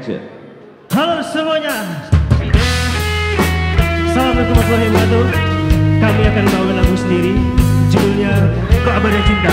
Action. Halo semuanya. Assalamualaikum warahmatullahi wabarakatuh. Kami akan membawakan lagu sendiri. Judulnya Kau Abadi Cinta.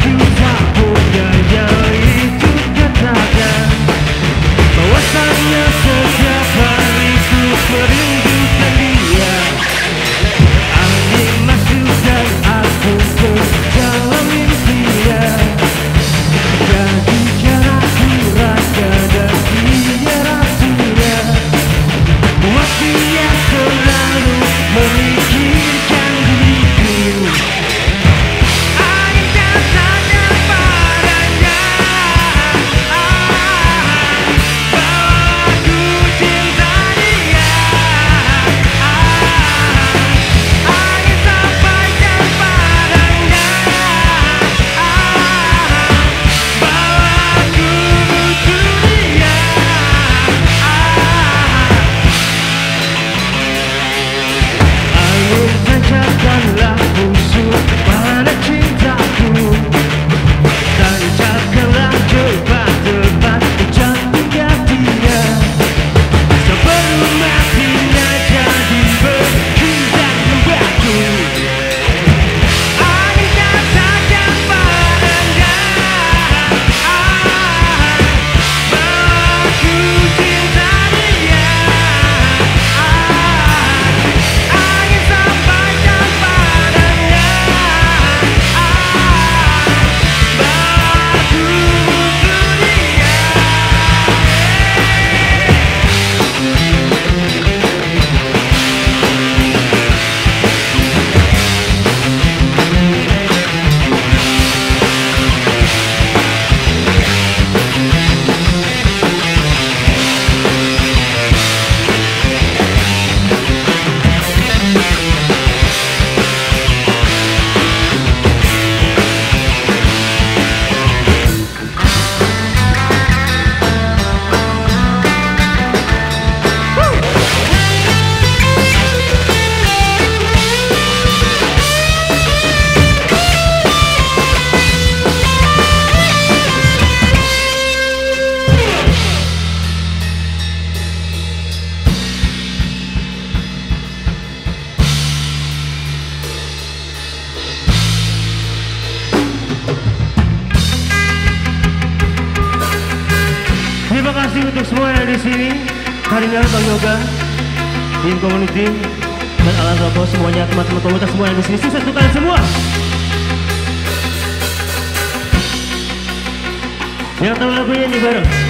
you. Untuk semua yang di sini. Karina, Bang Yoga, tim community, dan Alan Roko semuanya teman-teman komunitas semua yang di sini. Kalian semua. Yang tahu lagunya ini bareng.